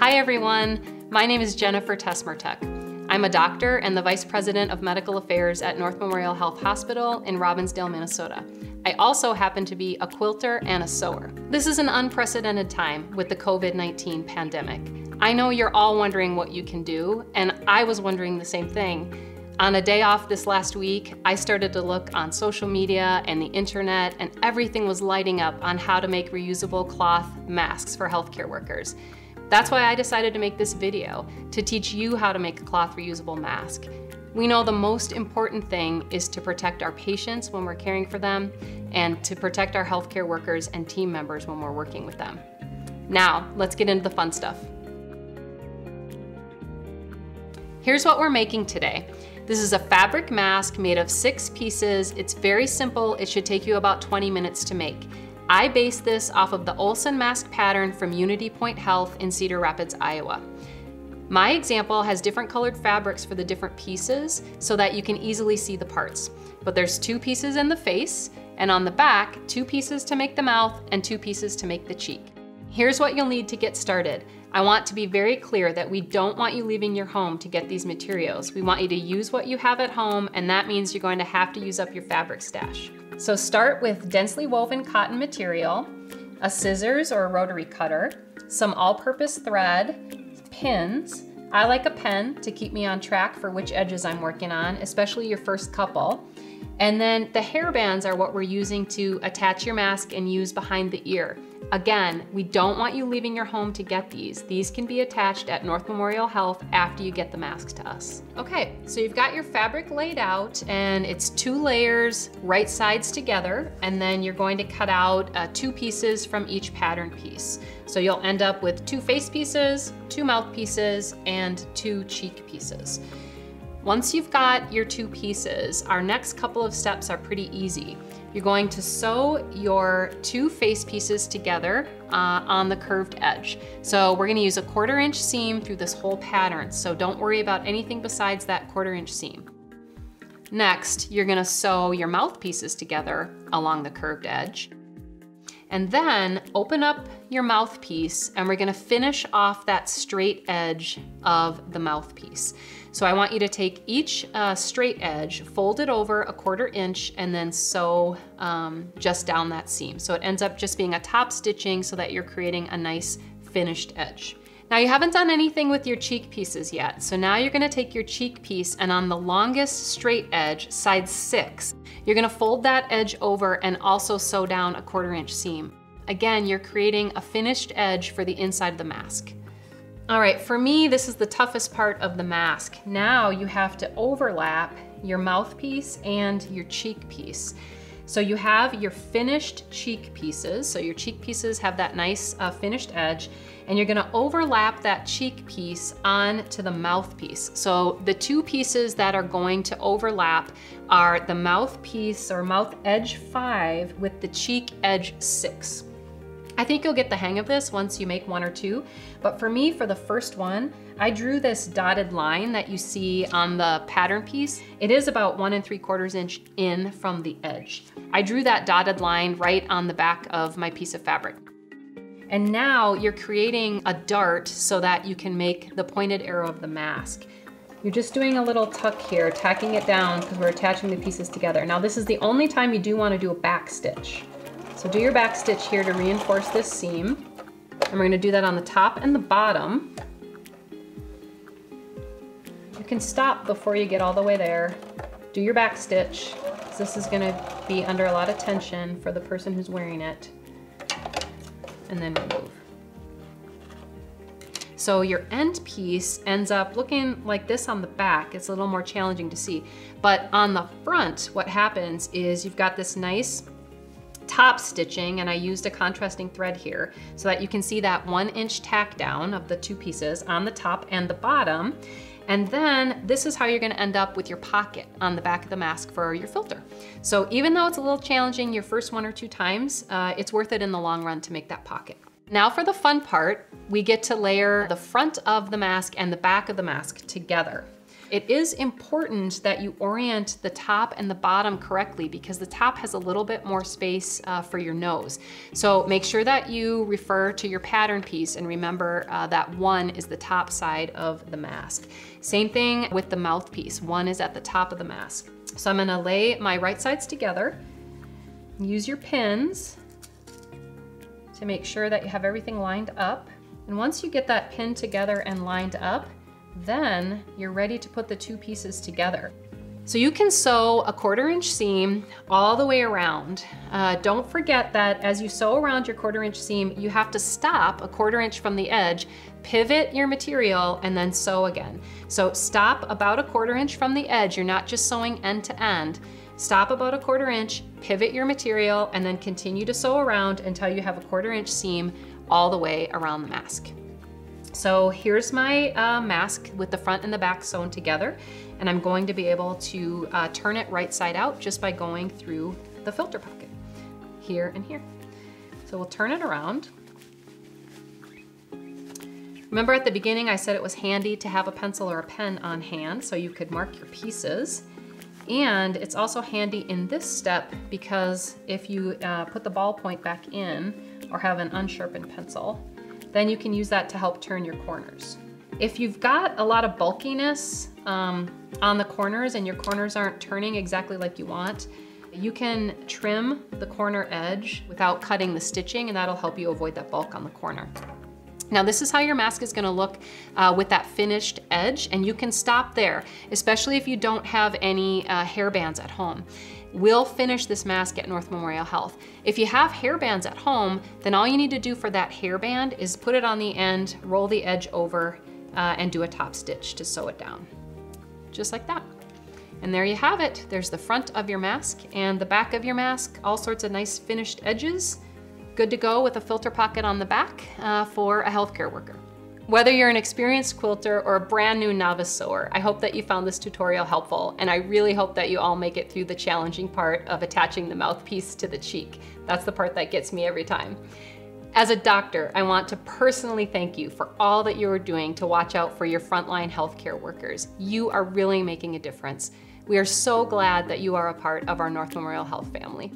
Hi everyone, my name is Jennifer Tessmer-Tuck. I'm a doctor and the Vice President of Medical Affairs at North Memorial Health Hospital in Robbinsdale, Minnesota. I also happen to be a quilter and a sewer. This is an unprecedented time with the COVID-19 pandemic. I know you're all wondering what you can do, and I was wondering the same thing. On a day off this last week, I started to look on social media and the internet, and everything was lighting up on how to make reusable cloth masks for healthcare workers. That's why I decided to make this video, to teach you how to make a cloth reusable mask. We know the most important thing is to protect our patients when we're caring for them, and to protect our healthcare workers and team members when we're working with them. Now, let's get into the fun stuff. Here's what we're making today. This is a fabric mask made of six pieces. It's very simple. It should take you about 20 minutes to make. I base this off of the Olson mask pattern from Unity Point Health in Cedar Rapids, Iowa. My example has different colored fabrics for the different pieces so that you can easily see the parts. But there's two pieces in the face, and on the back, two pieces to make the mouth and two pieces to make the cheek. Here's what you'll need to get started. I want to be very clear that we don't want you leaving your home to get these materials. We want you to use what you have at home, and that means you're going to have to use up your fabric stash. So start with densely woven cotton material, a scissors or a rotary cutter, some all-purpose thread, pins, I like a pen to keep me on track for which edges I'm working on, especially your first couple. And then the hair bands are what we're using to attach your mask and use behind the ear. Again, we don't want you leaving your home to get these. These can be attached at North Memorial Health after you get the mask to us. Okay, so you've got your fabric laid out and it's two layers, right sides together, and then you're going to cut out uh, two pieces from each pattern piece. So you'll end up with two face pieces, two mouth pieces, and two cheek pieces. Once you've got your two pieces, our next couple of steps are pretty easy. You're going to sew your two face pieces together uh, on the curved edge. So we're gonna use a quarter inch seam through this whole pattern, so don't worry about anything besides that quarter inch seam. Next, you're gonna sew your mouth pieces together along the curved edge. And then open up your mouthpiece and we're gonna finish off that straight edge of the mouthpiece. So I want you to take each uh, straight edge, fold it over a quarter inch, and then sew um, just down that seam. So it ends up just being a top stitching so that you're creating a nice finished edge. Now you haven't done anything with your cheek pieces yet. So now you're gonna take your cheek piece and on the longest straight edge, side six, you're gonna fold that edge over and also sew down a quarter inch seam. Again, you're creating a finished edge for the inside of the mask. All right, for me, this is the toughest part of the mask. Now you have to overlap your mouthpiece and your cheek piece. So you have your finished cheek pieces. So your cheek pieces have that nice uh, finished edge and you're gonna overlap that cheek piece onto the mouthpiece. So the two pieces that are going to overlap are the mouthpiece or mouth edge five with the cheek edge six. I think you'll get the hang of this once you make one or two, but for me, for the first one, I drew this dotted line that you see on the pattern piece. It is about one and three quarters inch in from the edge. I drew that dotted line right on the back of my piece of fabric. And now you're creating a dart so that you can make the pointed arrow of the mask. You're just doing a little tuck here, tacking it down because we're attaching the pieces together. Now this is the only time you do want to do a back stitch. So do your back stitch here to reinforce this seam. And we're gonna do that on the top and the bottom. You can stop before you get all the way there. Do your back stitch. This is gonna be under a lot of tension for the person who's wearing it. And then remove. So your end piece ends up looking like this on the back. It's a little more challenging to see. But on the front, what happens is you've got this nice top stitching and I used a contrasting thread here so that you can see that one inch tack down of the two pieces on the top and the bottom. And then this is how you're gonna end up with your pocket on the back of the mask for your filter. So even though it's a little challenging your first one or two times, uh, it's worth it in the long run to make that pocket. Now for the fun part, we get to layer the front of the mask and the back of the mask together. It is important that you orient the top and the bottom correctly because the top has a little bit more space uh, for your nose. So make sure that you refer to your pattern piece and remember uh, that one is the top side of the mask. Same thing with the mouthpiece. One is at the top of the mask. So I'm gonna lay my right sides together. Use your pins to make sure that you have everything lined up. And once you get that pin together and lined up, then you're ready to put the two pieces together. So you can sew a quarter inch seam all the way around. Uh, don't forget that as you sew around your quarter inch seam, you have to stop a quarter inch from the edge, pivot your material, and then sew again. So stop about a quarter inch from the edge. You're not just sewing end to end. Stop about a quarter inch, pivot your material, and then continue to sew around until you have a quarter inch seam all the way around the mask. So here's my uh, mask with the front and the back sewn together, and I'm going to be able to uh, turn it right side out just by going through the filter pocket, here and here. So we'll turn it around. Remember at the beginning I said it was handy to have a pencil or a pen on hand so you could mark your pieces. And it's also handy in this step because if you uh, put the ballpoint back in or have an unsharpened pencil, then you can use that to help turn your corners. If you've got a lot of bulkiness um, on the corners and your corners aren't turning exactly like you want, you can trim the corner edge without cutting the stitching and that'll help you avoid that bulk on the corner. Now this is how your mask is gonna look uh, with that finished edge and you can stop there, especially if you don't have any uh, hair bands at home. We'll finish this mask at North Memorial Health. If you have hair bands at home, then all you need to do for that hairband is put it on the end, roll the edge over, uh, and do a top stitch to sew it down. Just like that. And there you have it. There's the front of your mask and the back of your mask, all sorts of nice finished edges. Good to go with a filter pocket on the back uh, for a healthcare worker. Whether you're an experienced quilter or a brand new novice sewer, I hope that you found this tutorial helpful, and I really hope that you all make it through the challenging part of attaching the mouthpiece to the cheek. That's the part that gets me every time. As a doctor, I want to personally thank you for all that you are doing to watch out for your frontline healthcare workers. You are really making a difference. We are so glad that you are a part of our North Memorial Health family.